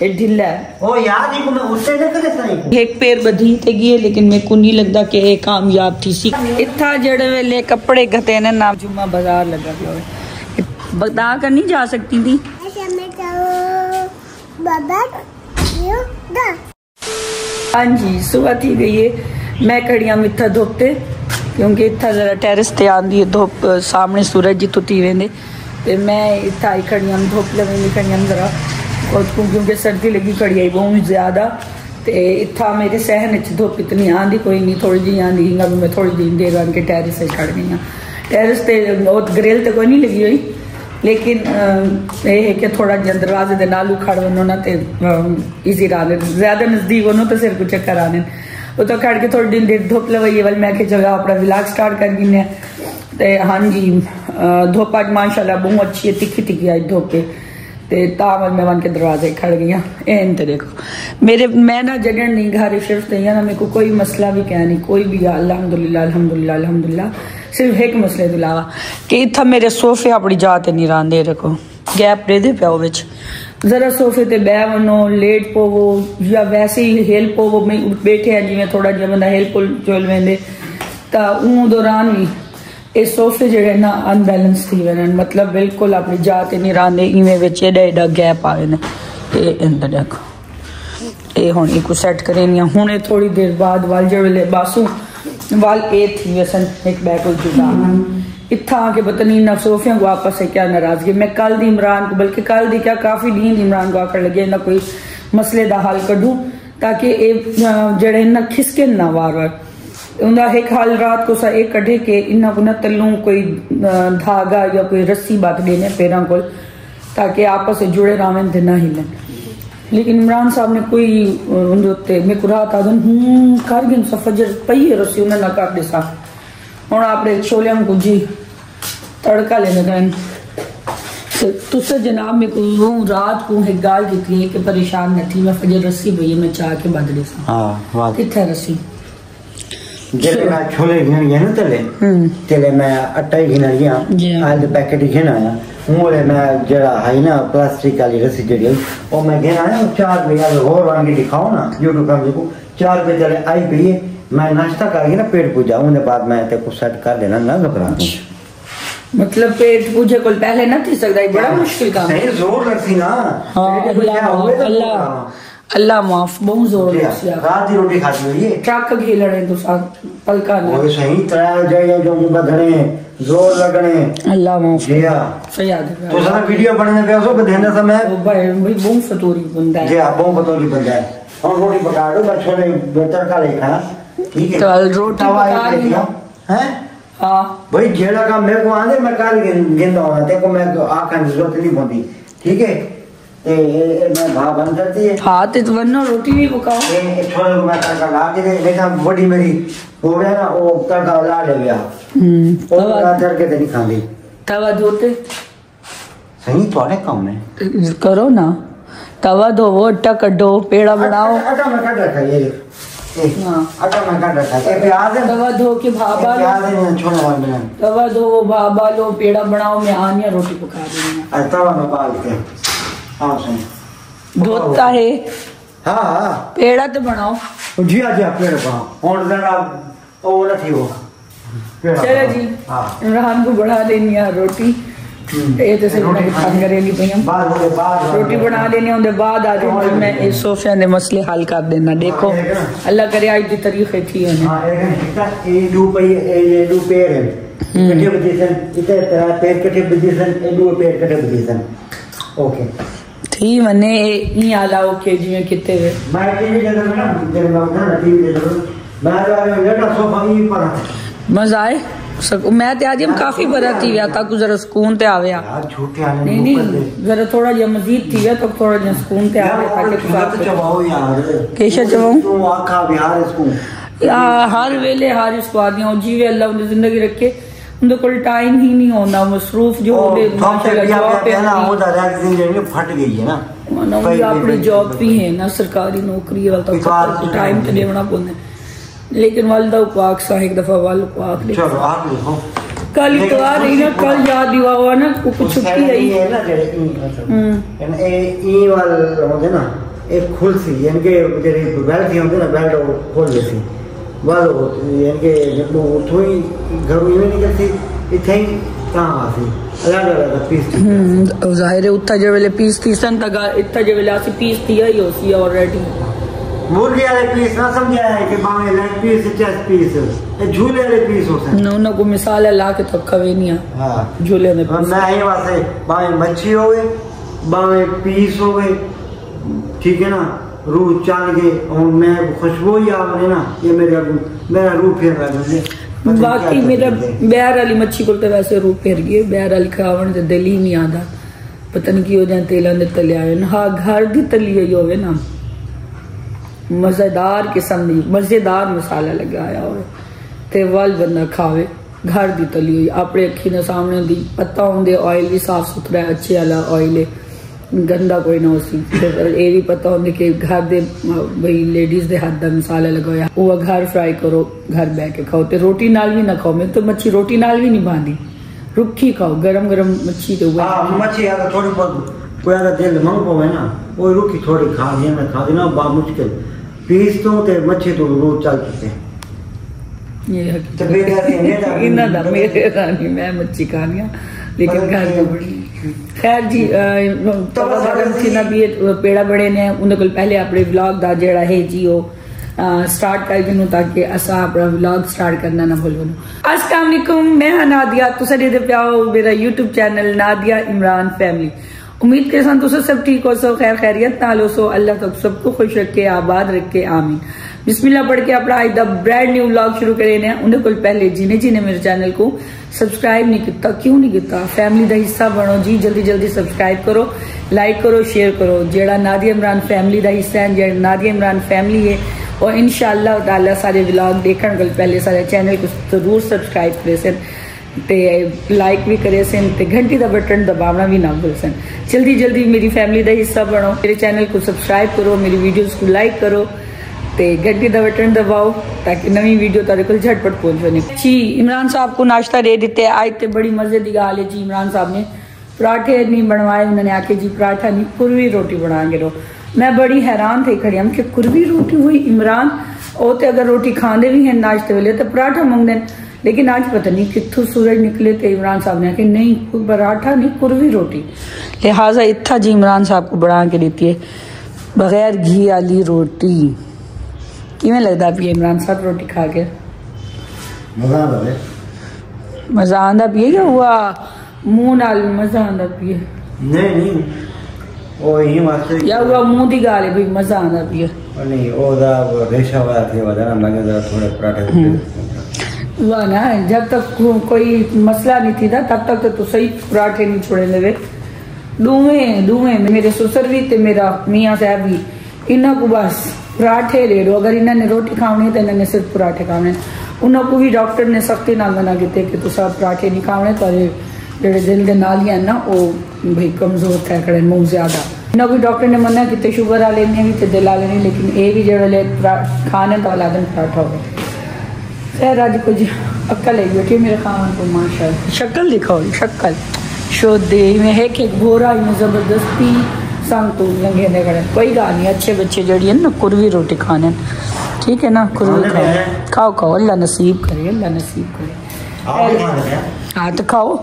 ओ यार देखो मैं उससे ना करे सही एक पैर बधी गई है, लेकिन मेरे को नहीं लगता कि ये कामयाब थी। सी इतना जड़े वेले कपड़े गते ने ना जुम्मा बाज़ार लगा पिया होवे। बता कर नहीं जा सकती थी हाँ जी सुबह थी गई है। मैं कड़ियाँ मिथा धोपते क्योंकि इतना जरा टेरिस ते आंदी है धुप सामने सूरज जितों थी वेंदे। ते मैं इतना कड़ियाँ धुप लवेंदी जरा। और क्योंकि सर्दी लगी कड़ियाई बहुत ज़्यादा। ते इतना मेरे सहन धुप इतनी आंदी, कोई नहीं थोड़ी जी आंदी हिंगा मैं थोड़ी जी देर आन के टेरिस से खड़ गई हाँ टेरिस ग्रिल ते कोई नहीं लगी हुई, लेकिन ये है कि थोड़ा जिहा दरवाजे दे नालू खड़ वनो ना ते इजी रहा ज़्यादा नज़दीक वनो तो सिर को चक्कर आने। वो तो खड़ के थोड़ी दिन देर धुप लवाई वाल मैं जगह अपना विलाग स्टार्ट कर ते हाँ जी धुप आज माशाल्लाह बहुत अच्छी है तिखी तिखी आज धुप है मैं वन के दरवाजे खड़ गई हाँ एन ते देखो। मेरे, मैं ना जगह नहीं, घर सिर्फ़ ते ना, मेरे को कोई मसला भी क्या नहीं, कोई भी अल्हम्दुलिल्लाह अल्हम्दुलिल्लाह अल्हम्दुलिल्लाह, सिर्फ़ एक मसले तो इलावा कि इतना मेरे सोफे अपनी जात नहीं रांदे रखो गैप दे दे पिया बिच। जरा सोफे ते बह वनो, लेट पोवो, या वैसे ही हेल पोवो बैठे जिवें थोड़ा जिहा बंदा हेल पुल चोल वेंदे, ता उन दौरान भी ਇਹ ਸੋਫੇ ਜਿਹੜੇ ਨਾ ਅਨਬੈਲੈਂਸ ਥੀ ਵਨ ਮਤਲਬ ਬਿਲਕੁਲ ਆਪਣੀ ਜਾਤ ਹੀ ਨਹੀਂ ਰਾਂਦੇ ਇਵੇਂ ਵਿੱਚ ਐਡਾ ਐਡਾ ਗੈਪ ਆਏ ਨੇ ਤੇ ਅੰਦਰ ਦੇਖੋ ਇਹ ਹੁਣ ਇੱਕ ਸੈੱਟ ਕਰੇਨੀਆਂ ਹੁਣ ਇਹ ਥੋੜੀ ਦੇਰ ਬਾਅਦ ਵਾਲ ਜਿਹੜੇ ਬਾਸੂ वाल ए थी वैसन एक बैक जुदा इतना आके पता नहीं ना सोफिया को आपस से क्या नाराजगी मैं कल दी इमरान को बल्कि कल दी क्या काफी नींद इमरान को आकर लगे ना कोई मसले का हल कढूं ताकि ये जड़े ना खिसके ना वार वार उनका एक हाल रात को सा एक कढ़े के इन्ना को न तलू कोई धागा या कोई रस्सी बात देने पैरों को ताकि आपस में जुड़े रावन ते ना हिलन लेकिन इमरान साहब ने कोई उनते मैं रात आदन हूँ कारगिन सफजर पई रस्सी उन्हें ना काट देसा। और आपरे छोले में कुछ ही तड़का लेने गए तो तुस जनाब में को वो रात को एक गाल की थी कि परेशान न थी मैं फजर रस्सी भई मैं चाह के बदले सा हाँ, वाह किथे रस्सी? जले मैं छोले घिन ना तले? हम्म। तेले मैं आटा ही घिन गया। आज पैकेट घिन आया। मोरे मैं जरा है ना प्लास्टिक वाली रस्सी जड़ी वो मैं घिन आया और चार बजे अगर और वांगे दिखाओ ना यूट्यूब पर देखो चार बजे चले आई गई है मैं नाश्ता करके ना पेट पूजा उन्हें बाद मैं ते को सेट कर देना ना घबरा मतलब पेट पूजे को पहले न थी सकता बड़ा मुश्किल काम है ज़ोर लगती ना। हाँ अल्लाह अल्लाह माफ़ बहुत ज़ोर रात की रोटी खाती हुई है? ट्रक खेलने तो साथ पलका वो सही तरह जाए जो मुँह बधने ज़ोर लगने। अल्लाह माफ़। जी हाँ सही याद है। तो सारा वीडियो बनने पे उसको बधने समय। ओ भाई भाई बहुत फतूरी बंदा जी है। हाँ बहुत बतौली बंदा है। और रोटी पका दो मैं छोले तड़का ले खाना। ठीक है? चल, रोटी पका ली। लिया हैं। हाँ? भाई जेड़ा काम मेरे को आने मैं कल गिंदा होना। तेरे को मैं आखन की ज़रूरत नहीं पड़ती ठीक है? है। तो वरना रोटी भी पकाओ। मैं तड़का ला के दे। लेकिन मेरी हो गया ना वो तड़का ला ले गया हम्म वो तड़का ते नहीं खाती तवा धोते सही तो काम है। करो ना। तवा धोवो आटा कड्डो पेड़ा बनाओ। आटा में काट रखा है ये हाँ। आटा में काट रखा है ये प्याज है। तवा धो के भाबा लो प्याज है छोले वाले में तवा धो भाबा लो पेड़ा बनाओ मैं आनिया रोटी पका दूँगी। और तवा में बाल के हाँ सही धोता है। हाँ हाँ। पेड़ा तो बनाओ। जी हाँ जी हाँ पेड़ पाओ और जरा वो नहीं वो चलो जी हाँ। इमरान को बढ़ा देनी है रोटी। ये तो सिर्फ़ मैं खान। करेगी हम बाद में बाद रोटी बना देनी उनके बाद आ जाऊँगी मैं इस सोफे के मसले हल कर देना देखो। अल्लाह करे आज की तरीके थी उन्हें। हाँ ठीक है ये दो पे ये दो पेड़ है। कटे पोजीशन इधर तेरा पेड़ कटे पोजीशन ये दो थी मने जिवें किते वे। मैं टीवी ना मैं उठा ना टीवी के अंदर मैं आ गया लेटा सोफा ही पर मज़ा आए? सक मैं ते आज हम काफ़ी बड़ा थी गया। था कुछ जरा सुकून ते आवे यार झूठे आने नहीं नहीं जरा थोड़ा मजीद थी गया तो थोड़ा सुकून ते आवे ताकि यार तो चबाओ यार। केशा चबाऊं? तू आखा बिहार इसको। या हर वेले हर जीवे अल्लाह ज़िंदगी रखे। उनके कोल टाइम ही नहीं होता मसरूफ जो। डायरेक्ट ज़िंदगी फट गई है ना। अपनी जॉब भी है ना सरकारी नौकरी वाला तो टाइम तो देना पौंदा लेकिन वालदा पाक सा एक दफ़ा वाल पाक कल इतवार ही ना कल याद दिवा हुआ ना कुछ छुट्टी आई। है ना जेड़े ई हम्म। ए ई वाल होते ना एक खुल सी यानी कि जेह्ड़ी बेल्ट थी होंदी ना बेल्ट खोल दी వాళ్ళు వెనక ఎప్పుడు పోయి గడువు ఇవన్నీ కలిసి ఈ థింగ్ ज़ाहिर है उत्ता जे वेले पीस थी सन तगा इत्ता जे वेले आसी पीस थी आई होसी ऑलरेडी मूल गया है पीस ना समझा है कि मामे लेग पीस चेस्ट पीस ए झूले वाले पीस होते हैं। नो को मिसाल है ला के तब तो कवे नहीं हाँ। झूले में पीस। मैं ही वासे मामे मच्छी हो गए मामे पीस हो गए ठीक है ना? रूह चल गए और मैं खुशबू ही आ रही ना ये मेरा मेरा रूह फेर रहा है बाकी मेरा बैर वाली मच्छी को तो वैसे रूह फेर गई बैर वाली खावन से दिल ही नहीं आता पता नहीं की हो जाए तेलों के तले आए हाँ घर की तली हुई हो ना। मज़ेदार किस्म की मज़ेदार मसाला लगाया हो तो वल बंदा खावे घर की तली हुई। अपने अखी ने सामने दी पत्ता होंगे ऑयल भी साफ़ सुथरा है अच्छे वाला ऑयल है गंदा कोई ना उसी। ये भी पता होंगे कि घर दे भाई लेडीज़ दे हाथ दा मसाला लॻाया वो घर फ्राई करो घर बह के खाओ। तो रोटी नाल भी ना खाओ। मैं तो मच्छी रोटी नाल भी नहीं बांधी रुखी खाओ गरम गरम मच्छी तो हाँ मच्छी अगर थोड़ी बहुत कोई अगर दिल मंग पावे ना वो रुखी थोड़ी खा जे मैं खा देना बा मुश्किल। पीस तो ते मच्छी तो रोज चल के ये हकीकत है इना दा मेरे रानी मैं मच्छी खा लिया लेकिन घर में तो बड़ी ਖਾਣੀ ਆ ਲੇਕਿਨ ਘਰ ਦੀ ਬੜੀ ਖੈਰ ਜੀ ਤਵਾ ਗਰਮ ਸੀ ਨਾ ਵੀ ਇਹ ਪੇੜਾ ਬੜੇ ਨੇ ਉਹਦੇ ਕੋਲ ਪਹਿਲੇ ਆਪਣੇ ਵਲੌਗ ਦਾ ਜਿਹੜਾ ਹੈ ਜੀ ਉਹ ਸਟਾਰਟ ਕਰ ਦਿਨੂ ਤਾਂ ਕਿ ਅਸਾਂ ਆਪਣਾ ਵਲੌਗ ਸਟਾਰਟ ਕਰਨਾ ਨਾ ਭੁੱਲੋ ਅਸਲਾਮ ਅਲੈਕੁਮ ਮੈਂ ਹਾਂ ਨਾਦੀਆ ਤੁਸੀਂ ਦੇ ਪਿਆਓ ਮੇਰਾ YouTube channel Nadia Imran family उम्मीद के साथ तुझे सब ठीक हो सो खैर खैरियत नाल हो सो अल्लाह तक सबको खुश रखे आबाद रखे आमीन बिस्मिल्लाह पढ़ के अपना आज दा ब्रांड न्यू व्लॉग शुरू करे ने उन्हें कोल पहले जिन्हें जिन्हें मेरे चैनल को सब्सक्राइब नहीं किया क्यों नहीं किया फैमिली का हिस्सा बनो जी जल्दी जल्दी सब्सक्राइब करो लाइक करो शेयर करो जेड़ा नादिया इमरान फैमिली का हिस्सा है जेड़ा नादिया इमरान फैमिली है और इनशाला ताला सारे व्लॉग देखने कोल पहले सारे चैनल को जरूर सब्सक्राइब करे सन ਤੇ ਲਾਈਕ ਵੀ ਕਰੇ ਸਨ ਤੇ ਘੰਟੀ ਦਾ ਬਟਨ ਦਬਾਉਣਾ ਵੀ ਨਾ ਭੁੱਲ ਸਨ ਜਲਦੀ ਜਲਦੀ ਮੇਰੀ ਫੈਮਿਲੀ ਦਾ ਹਿੱਸਾ ਬਣੋ ਮੇਰੇ ਚੈਨਲ को ਸਬਸਕ੍ਰਾਈਬ ਕਰੋ ਮੇਰੀ ਵੀਡੀਓਜ਼ को ਲਾਈਕ ਕਰੋ गड्डी का बटन दबाओ ताकि नवी वीडियो तेरे को झटपट पहुँच बने जी, इमरान साहब को नाश्ता दे दिते आज तो बड़ी मज़े की गाल है जी इमरान साहब ने। पराठे नहीं बनवाए, उन्होंने आके जी पराठा नहीं, कुरवी रोटी बना के रो तो। मैं बड़ी हैरान थी खड़ी, हम कि कुरवी रोटी हुई इमरान? और तो अगर रोटी खाते भी हैं नाश्ते वेले तो पराठा मंगते हैं लेकिन आज पता नहीं कितों सूरज निकले तो इमरान साहब ने, कि नहीं पराठा नहीं, कुरवी रोटी। लिहाजा इतना जी इमरान साहब को बना के देती है। बगैर घी वाली रोटी। रोटी खा के? मज़ा आ रहा है। मज़ा आंदा पिए क्या? हुआ मुँह नाल मज़ा आंदा पिए। नहीं नहीं। वो यही वास्ते या हुआ मुँह दी गाल है भाई मज़ा आंदा पिए। और नहीं वो दा वो रेशा वाला थे वाला ना लगे जरा थोड़े पराठे हुआ ना जब तक कोई मसला नहीं थी था तब तक तो, तो सही पराठे नहीं छोड़े लगे दोवें दोवें मेरे ससुर भी ते मेरा मियाँ साहब भी। इन्हों को बस पराठे ले लो। अगर इन्होंने रोटी खानी तो इन्होंने सिर्फ़ पराठे खाने उन्होंने को भी डॉक्टर ने सख्ती नाल मना किते कि तुस पराठे नहीं खाने तेरे जेड़े दिल के नाल ही हैं ना वो भाई कमज़ोर थे, खड़े मुँह ज़्यादा। इन्हों भी डॉक्टर ने मना किते, शुगर वाले ने भी ते दिल वाले ने, लेकिन ये भी जेड़े खाने तो अलादन पराठा हो खैर आज कुछ अक्ल आई बैठी मेरे खावन को माशा शक्ल दिखाओ शक्ल। शोदे में है कि घोरा में ज़बरदस्ती कोई गल नहीं अच्छे बच्चे जड़ी है ना कुरवी रोटी खाने। ठीक है ना कुरवी खाओ। खाओ खाओ अल्लाह नसीब करे अल्लाह नसीब करे। हाँ तो खाओ।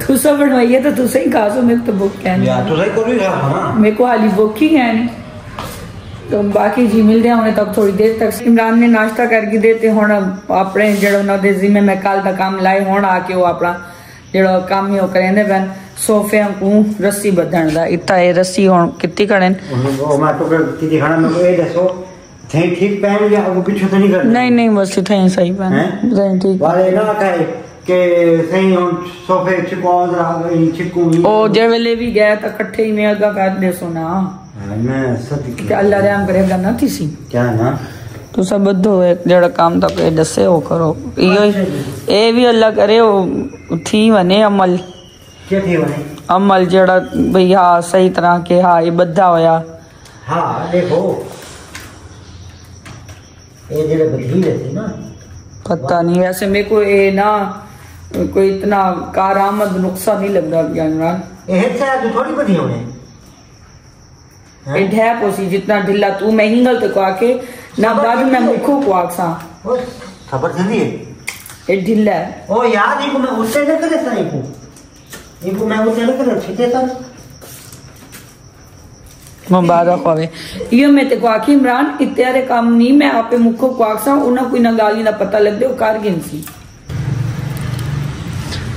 तू बनवाइए तो तू सही खा सो मेरे तो बुक कहने मेरे को हाली बुक ही कहनी तो बाकी जी मिलते हैं उन्हें तब थोड़ी देर तक। इमरान ने नाश्ता करके देते हूँ अपने जो उन्होंने जिम्मे मैं कल का काम लाए हूँ आके वो अपना जहिड़ो कामियो करे ने बन सोफे कूं रसी ॿधण लाइ हितां हे रसी हुण किथे खणनि ठीक ठीक पहन या वो कुछ तो नहीं कर नहीं नहीं बस थे सही पहन सही ठीक वाले ना कहे के सही और सोफे चिपको और चिपको ओ जे वेले भी गया तो इकट्ठे ही में अगा काट दे सोना हां मैं सत के अल्लाह रहम करेगा ना तीसी क्या ना तुसां ॿुधो जड़ा काम तो के दसे हो करो यो ए भी अल्लाह करे ओ थी वञे अमल के थी वने अमल जड़ा भैया सही तरह के हा ये बद्धा होया हाँ देखो ये जेड़े बधी रहते ना पता नहीं ऐसे मेरे को ए ना कोई इतना कारामद नुस्खा नहीं लग रहा ज्ञान इमरान ये है थोड़ी बधी होने ए ढैप होसी जितना ढिल्ला तू मैं हिंगल तक आके ना बाद में मुखो को आकसा ओ खबर थी है? ये ढिल्ला है। ओ यार इनको मैं उससे न करे था इनको। इनको मैं उससे न करे छिटे था मुबारक होवे ये मैं ते को आखी इमरान इत्यारे काम नहीं मैं आपे मुखो को आकसा उन्हें कोई ना गाली ना पता लग दे कारगिन सी।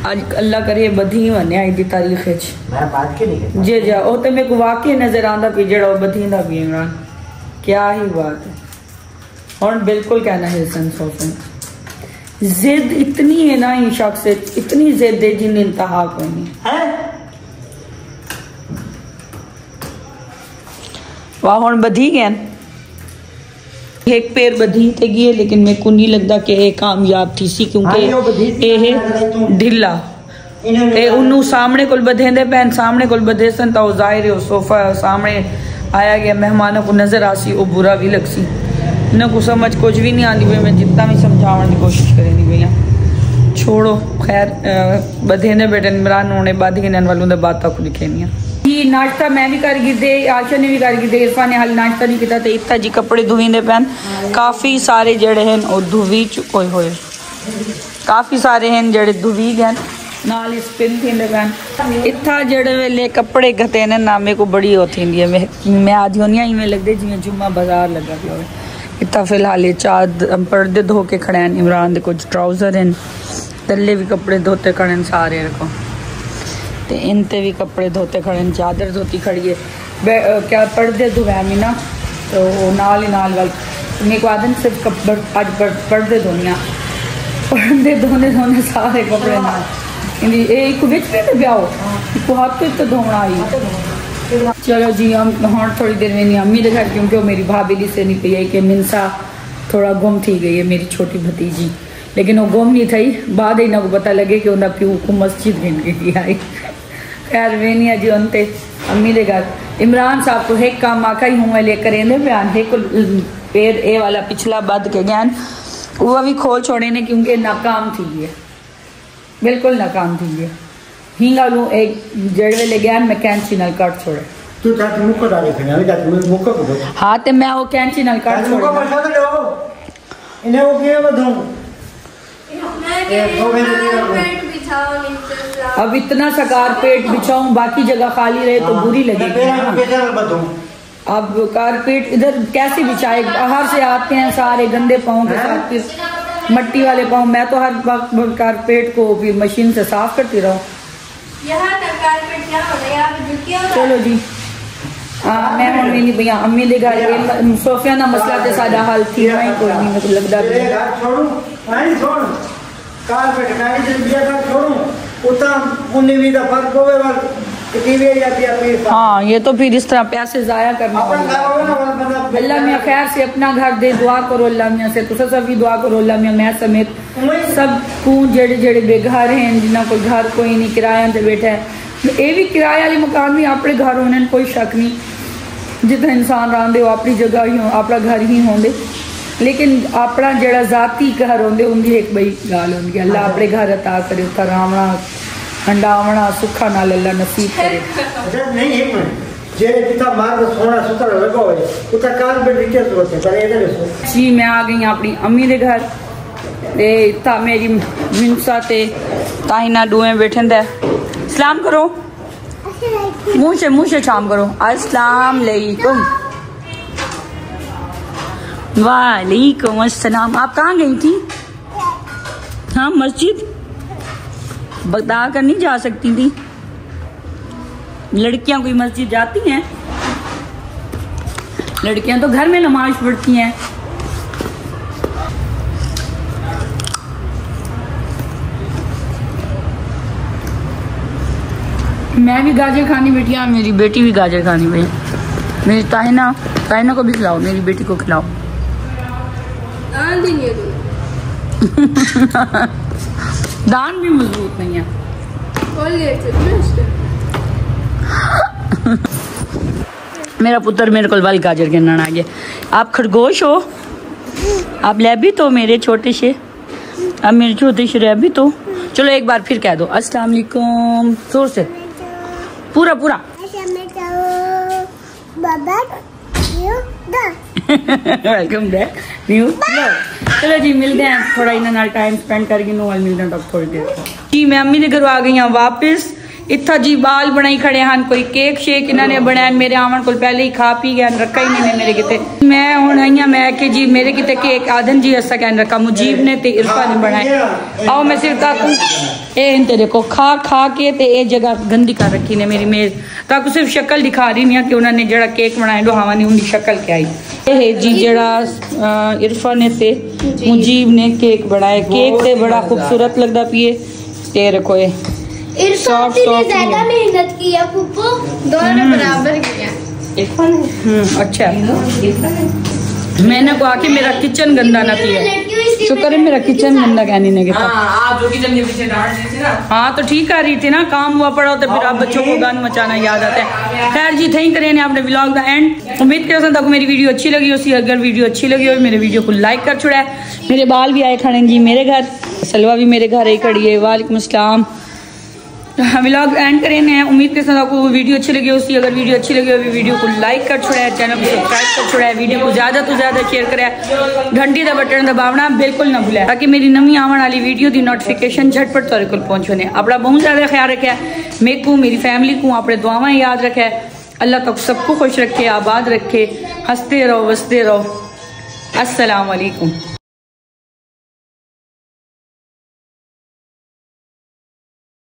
आज अल्लाह करे बधी वने आई दी तारीख च मैं बात के नहीं जे जा ओ ते मेरे को वाकई नज़र आंदा जेड़ा भी इमरान। क्या ही बात है। और बिल्कुल कहना है सन सोफन जिद इतनी है ना ये शख्स से इतनी जिद है जिन इंतहा कोई नहीं है वाह हुन बधी गए न। एक पैर बधी ते गई है, लेकिन मेरे को नहीं लगता कि ये कामयाब थी सी हाँ, यो बधी सी। क्योंकि ये ढिला इन्होंने ਤੇ ਉਹਨੂੰ ਸਾਹਮਣੇ ਕੋਲ ਬਧੇਂਦੇ ਪੈਨ ਸਾਹਮਣੇ ਕੋਲ ਬਧੇ ਸਨ ਤਾਂ ਉਹ ਜ਼ਾਹਿਰ ਹੈ ਉਹ ਸੋਫਾ ਸਾਹਮਣੇ ਆਇਆ ਗਿਆ ਮਹਿਮਾਨਾਂ को नजर आसी ਉਹ बुरा भी लग सी ना को समझ, कुछ भी नहीं आती भाई, मैं जितना भी समझाने की कोशिश करेंगी भैया हाँ। छोड़ो, खैर बधेने बेटे इमरान होने बाद ही वालों ने बात कुछ कहनी ये नाश्ता मैं भी कर गई आशा ने भी कर गई इरफान ने हाल नाश्ता नहीं किया इतना जी कपड़े धोई ने पहन काफ़ी सारे जड़े हैं, और चुके हुए। काफ़ी सारे हैं, जड़े धोवी गए नाल स्पिन थी इतना जड़े वेले कपड़े गते ने ना मेरे को बड़ी ओ थी मैं आज आदि होनी में लगते जिमें जुम्मा बाज़ार लगा पिया इतना फ़िलहाल ये चाद पर्दे धो के खड़े हैं इमरान के कुछ ट्राउज़र हैं। थले भी कपड़े धोते खड़े हैं सारे रखो तो इन भी कपड़े धोते खड़े हैं चादर धोती खड़ी है। क्या पर्दे धोए मीना? तो नाल ही नाल गल मेरे को आदन सिर्फ़ कपड़ अज पर्दे धोनिया पर्दे धोने धोने सारे कपड़े नाल यही बिच भी ब्याह को हाथ तो धोना आई। चलो जी, हम हाँ थोड़ी देर में नहीं अम्मी घर क्योंकि वो मेरी भाभी दी से नहीं पी है कि मिनसा थोड़ा गुम थी गई है मेरी छोटी भतीजी। लेकिन वो गुम नहीं थी, बाद ही ना पता लगे कि उन्हें प्यू को मस्जिद गिन के आई खैर वे नहीं अजी उनते अम्मी दे घर। इमरान साहब को एक काम आका ही हूँ लेकर एंदे बयान, एक पेड़ ए वाला पिछला बद के गैन वह भी खोल छोड़े ने क्योंकि नाकाम थी बिल्कुल नाकाम थी हिंगा लू एक जड़ वेले गैन मैं कैंची नल काट छोड़े। तू जाके मुक्को डाले अभी जाके मैं मुक्को को बोल हाँ ते मैं वो कैंची नल काट मुक्को छोड़े पर साथ लो इन्हें वो किए बदूं दो हूँ है। अब इतना सा कारपेट बिछाऊं बाकी जगह खाली रहे तो बुरी लगेगी ना। अब कारपेट इधर कैसे बिछाए? बाहर से आते हैं सारे गंदे पाँव के साथ फिर मट्टी वाले पाँव। मैं तो हर वक्त कारपेट को भी मशीन से साफ़ करती रहूँ। यहाँ तक कारपेट क्या हो रहा है यहाँ पे झुकी हो चलो जी। हाँ मैं मम्मी नहीं भैया अम्मी दे घर ये सोफिया ना मसला ते साडा हल थी वही कोई नहीं मेरे को लगदा भी तेरे घर छोड़ू नहीं छोड़। कार पे टकाई दिन बिया घर छोड़ू उतना उन्नी भी दा फ़र्क है हाँ ये तो फिर इस तरह पैसे जाया करना अल्लाह मियाँ खैर से अपना घर दे दुआ करो अल्लाह मियाँ से। तुसा सब भी दुआ करो अल्लाह मियाँ मैं समेत सबको जेड़े जेड़े बेघर हैं जिन्ना कोई घर कोई नहीं किराया ते बैठा है। ये भी किराए वाले मकान भी अपने घर होने कोई शक नहीं। जितना इंसान रहांदे वो अपनी जगह ही हो अपना घर ही होंदे। लेकिन अपना जेड़ा जाती घर होंदे उनकी एक बई गाल होंदी है। अल्लाह अपने घर अता करे उत्ता हंडावणा सुखा नाल अल्लाह नसीब करे अच्छा नहीं एक मिनट जे जितना मार्ग सोना सुतर लगा होवे उतना कार पे नीचे सोते पर इधर सो जी मैं आ गई अपनी अम्मी के घर ते ता मेरी मिनसा ते ताहिना दुए बैठे दे सलाम करो मुँह से मुँह से शाम करो अस्सलाम वालेकुम वालेकुम अस्सलाम आप कहाँ गई थी हाँ मस्जिद बता कर नहीं जा सकती थी। लड़कियाँ कोई मस्जिद जाती हैं? लड़कियाँ तो घर में नमाज़ पढ़ती हैं। मैं भी गाजर खानी बैठी हाँ मेरी बेटी भी गाजर खानी बैठी मेरी ताहिना ताहिना को भी खिलाओ मेरी बेटी को खिलाओ। दान भी मज़बूत नहीं है। मेरा पुत्र मेरे को वाल गाजर गिनना आ गया आप खरगोश हो। आप लैबी तो मेरे छोटे से आप मेरे छोटे से रैबी तो। चलो एक बार फिर कह दो। अस्सलाम वालेकुम ज़ोर से। पूरा पूरा। ਵੈਲਕਮ ਬੈਕ ਨਿਊ ਚਲੋ ਜੀ ਮਿਲਦੇ ਹਾਂ ਥੋੜਾ ਇਹਨਾਂ ਨਾਲ ਟਾਈਮ ਸਪੈਂਡ ਕਰਕੇ ਨੂੰ ਨਾਲ ਮਿਲਦੇ ਹਾਂ ਥੋੜੀ ਦੇਰ ਜੀ ਮੈਂ ਅੰਮੀ ਦੇ ਘਰੋਂ ਆ ਗਈ ਹਾਂ ਵਾਪਸ ਇੱਥਾ ਜੀ ਬਾਲ ਬਣਾਈ ਖੜੇ ਹਨ ਕੋਈ ਕੇਕ ਸ਼ੇਕ ਇਹਨਾਂ ਨੇ ਬਣਾਇਆ ਮੇਰੇ ਆਵਣ ਕੋਲ ਪਹਿਲੇ ਹੀ ਖਾ ਪੀ ਗਏ ਹਨ ਰੱਖਾ ਹੀ ਨਹੀਂ ਨੇ ਮੇਰੇ ਕਿਤੇ ਮੈਂ ਹੁਣ ਆਈਆਂ ਮੈਂ ਕਿ ਜੀ ਮੇਰੇ ਕਿਤੇ ਕੇਕ ਆਦਨ ਜੀ ਅਸਾ ਕਹਿਣ ਰੱਖਾ ਮੁਜੀਬ ਨੇ ਤੇ ਇਰਫਾ ਨੇ ਬਣਾਇਆ ਆਓ ਮੈਂ ਸਿਰ ਤਾਕੂ ਇਹ ਇਨਤੇ ਦੇਖੋ ਖਾ ਖਾ ਕੇ ਤੇ ਇਹ ਜਗ੍ਹਾ ਗੰਦੀ ਕਰ ਰੱਖੀ ਨੇ ਮੇਰੀ ਮੇਜ਼ ਤਾਕੂ ਸਿਰਫ ਸ਼ਕਲ ਦਿਖਾ ਰਹੀ ਨਹੀਂ ਆ ਕਿ ਉਹਨਾਂ ਨੇ ਜਿਹੜਾ ਕੇਕ ਬਣਾਇਆ ਲੋਹਾਵਾ ਨਹੀਂ ਉਹਦੀ ਸ਼ਕਲ ਕਿਆ ਆਈ ਇਹ ਜੀ ਜਿਹੜਾ ਅ, ਇਰਫਾ ਨੇ ਤੇ ਮੁਜੀਬ ਨੇ ਕੇਕ ਬਣਾਇਆ ਕੇਕ ਤੇ ਬੜਾ खूबसूरत लगता पिए ते रखो ये इरफान ने ज़्यादा मेहनत की है दोनों बराबर किया हम्म अच्छा। मैंने को आके मेरा किचन गंदा ना किया शुक्र है मेरा किचन गंदा कहने ने किया हाँ आप जो किचन के पीछे डांट रही थी ना। हाँ तो ठीक कर रही थी ना काम हुआ पड़ा तो फिर आप बच्चों को गंद मचाना याद आता है। खैर जी थैंक करें आपने व्लॉग का एंड उम्मीद करता हूँ तक मेरी वीडियो अच्छी लगी हो सी अगर वीडियो अच्छी लगी हो मेरे वीडियो को लाइक कर छुड़ा है। मेरे बाल भी आए खड़े जी मेरे घर। सलवा भी मेरे घर ही खड़ी है। वालेकुम अस्सलाम। व्लॉग एंड करें हैं उम्मीद के साथ आपको वीडियो अच्छी लगी उसकी अगर वीडियो अच्छी लगी हो भी वीडियो को लाइक कर छोड़ा है चैनल को सब्सक्राइब कर छोड़ा है वीडियो को ज़्यादा तो ज़्यादा शेयर करें। घंटी का बटन दबावना बिल्कुल ना भूलें, ताकि मेरी नवी आवन वाली वीडियो की नोटिफिकेशन झटपट तेरे को पहुँचने अपना बहुत ज़्यादा ख्याल रखे। मेरे को, मेरी फैमिली को, अपने दुआएँ याद रखे। अल्लाह तक सबको खुश रखे, आबाद रखे। हँसते रहो वसते रहो। अस्सलाम वालेकुम